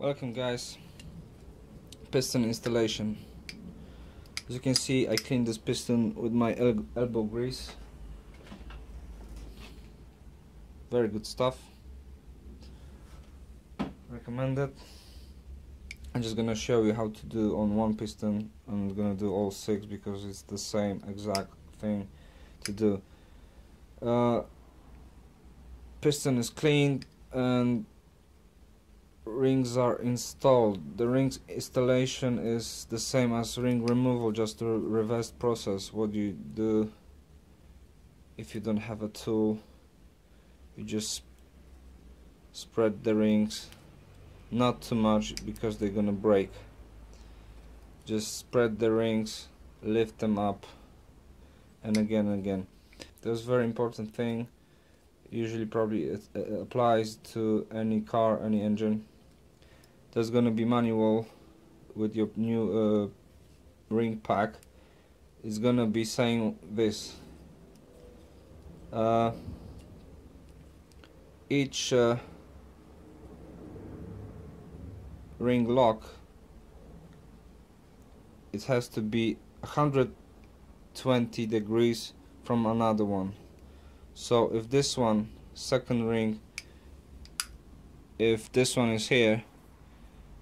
Welcome guys. Piston installation. As you can see I cleaned this piston with my el elbow grease. Very good stuff. recommended. I'm just gonna show you how to do on one piston. I'm gonna do all six because it's the same exact thing to do. Uh, piston is cleaned and rings are installed. The rings installation is the same as ring removal, just a reversed process. What you do if you don't have a tool, you just spread the rings, not too much because they're gonna break. Just spread the rings, lift them up, and again and again. That's very important thing. Usually, probably it, it applies to any car, any engine. There's gonna be manual with your new uh, ring pack. It's gonna be saying this. Uh, each uh, ring lock it has to be 120 degrees from another one so if this one second ring if this one is here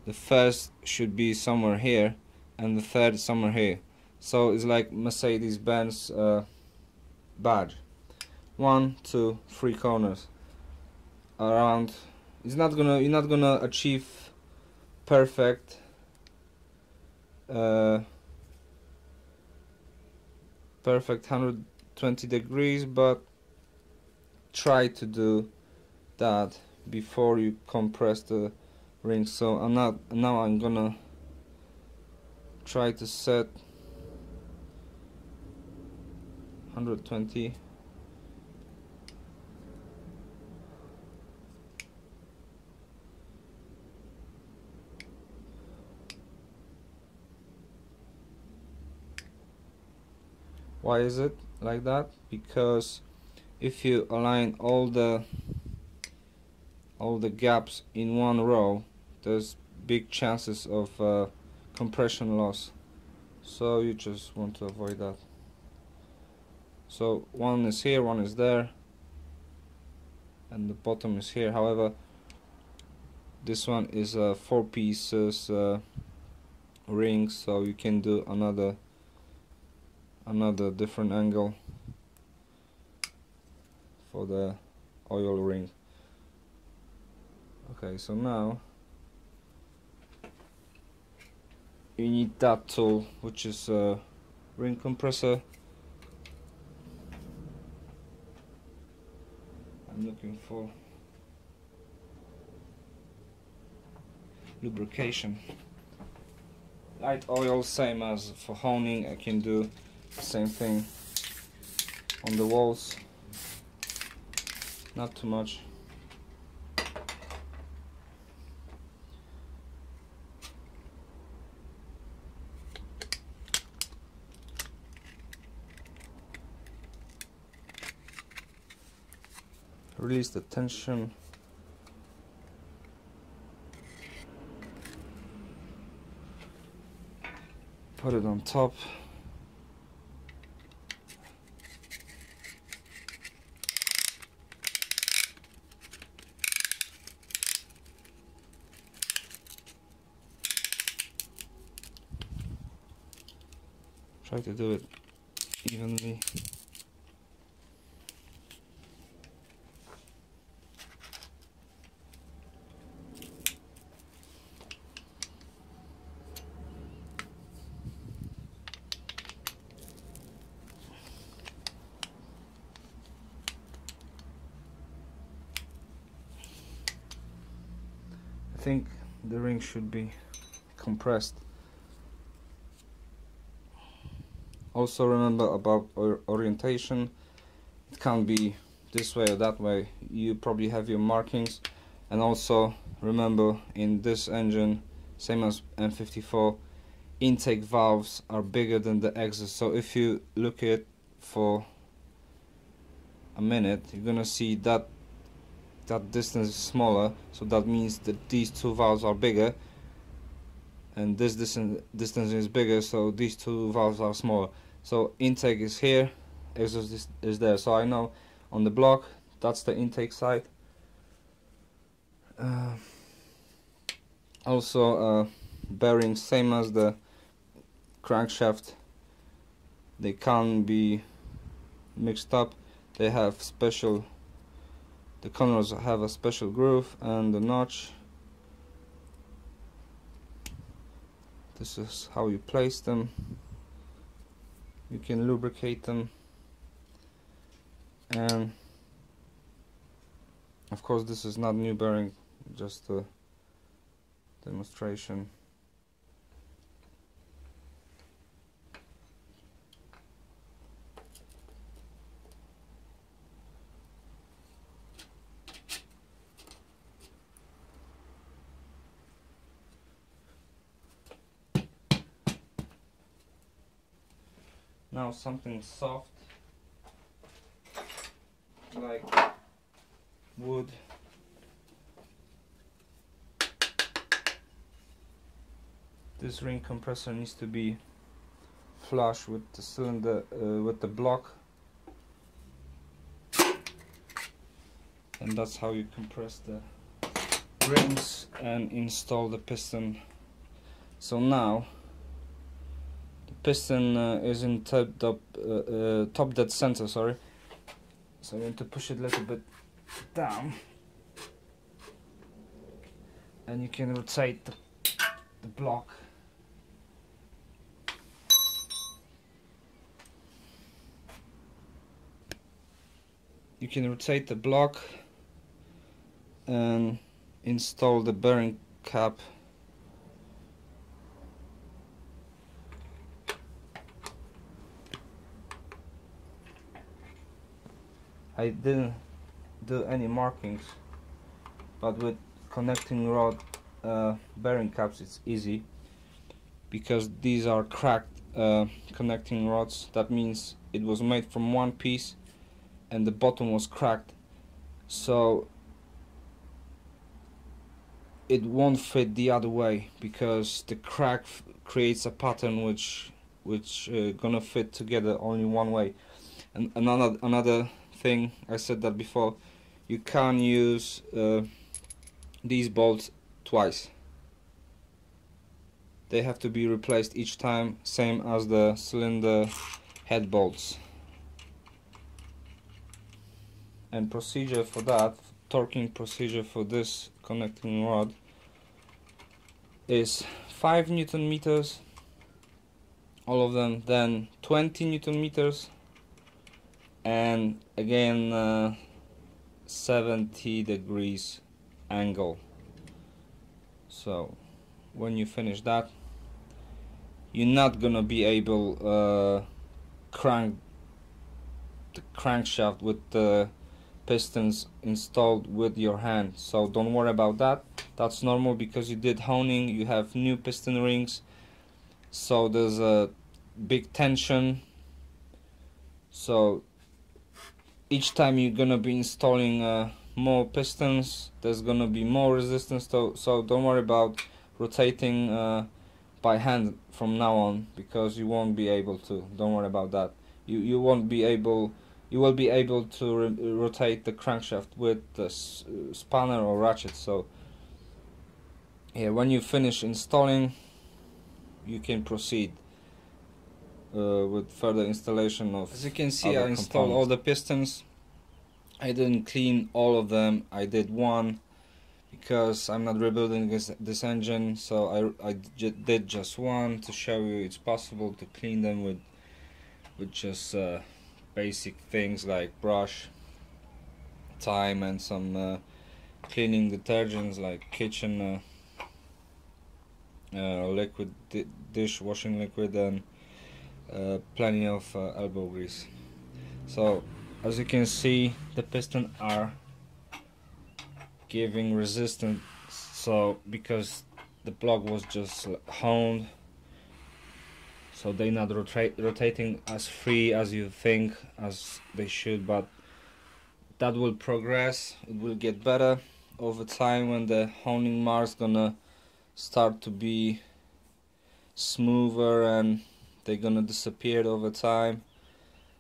the first should be somewhere here and the third somewhere here. So it's like Mercedes-Benz uh, badge. One two three corners. Around. It's not gonna you're not gonna achieve perfect uh, perfect 120 degrees but try to do that before you compress the ring. So I'm not now I'm gonna try to set 120 why is it like that? Because if you align all the all the gaps in one row there's big chances of uh, compression loss. So you just want to avoid that. So one is here one is there and the bottom is here. However this one is a four pieces uh, ring so you can do another another different angle for the oil ring. Okay so now you need that tool which is a ring compressor. I'm looking for lubrication. Light oil same as for honing I can do same thing on the walls not too much. Release the tension. Put it on top try to do it evenly. I think the ring should be compressed also remember about or orientation. It can't be this way or that way. You probably have your markings. And also remember in this engine same as M54 intake valves are bigger than the exhaust. So if you look at for a minute you're gonna see that that distance is smaller. So that means that these two valves are bigger and this distance is bigger. So these two valves are smaller so intake is here. Exhaust is, is there. So I know on the block that's the intake side uh, also uh, bearings same as the crankshaft they can't be mixed up. They have special the corners have a special groove and the notch. This is how you place them you can lubricate them. And of course this is not new bearing just a demonstration now something soft. Like wood. This ring compressor needs to be flush with the cylinder uh, with the block. And that's how you compress the rings and install the piston. So now piston uh, is in top, top, uh, uh, top dead center, sorry. So I'm going to push it a little bit down. And you can rotate the, the block. You can rotate the block and install the bearing cap I didn't do any markings but with connecting rod uh, bearing caps it's easy because these are cracked uh, connecting rods. That means it was made from one piece and the bottom was cracked. So it won't fit the other way because the crack creates a pattern which which uh, gonna fit together only one way. And another another thing I said that before you can use uh, these bolts twice. They have to be replaced each time same as the cylinder head bolts. And procedure for that torquing procedure for this connecting rod is 5 newton meters all of them then 20 newton meters and again uh, 70 degrees angle. So when you finish that you're not gonna be able uh, crank the crankshaft with the pistons installed with your hand. So don't worry about that. That's normal because you did honing you have new piston rings. So there's a big tension. So each time you're gonna be installing uh, more pistons there's gonna be more resistance to, so don't worry about rotating uh, by hand from now on because you won't be able to. Don't worry about that. You you won't be able you will be able to rotate the crankshaft with the spanner or ratchet so yeah when you finish installing you can proceed uh, with further installation of as you can see I installed all the pistons. I didn't clean all of them. I did one because I'm not rebuilding this, this engine so I, I did just one to show you it's possible to clean them with with just uh, basic things like brush time and some uh, cleaning detergents like kitchen uh, uh liquid di dishwashing liquid and uh, plenty of uh, elbow grease. So as you can see the piston are giving resistance. So because the block was just honed so they're not rota rotating as free as you think as they should but that will progress. It will get better over time when the honing marks gonna start to be smoother and they're gonna disappear over time.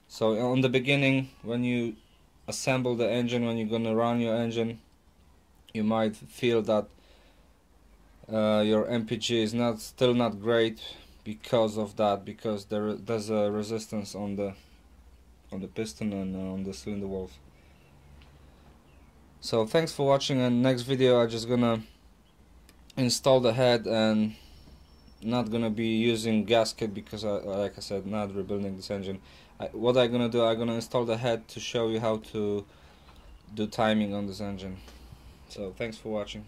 So on the beginning when you assemble the engine when you're gonna run your engine you might feel that uh, your MPG is not still not great because of that because there there's a resistance on the on the piston and uh, on the cylinder walls. So thanks for watching and next video I'm just gonna install the head and not gonna be using gasket because I, like I said not rebuilding this engine. I, what I'm gonna do I'm gonna install the head to show you how to do timing on this engine. So thanks for watching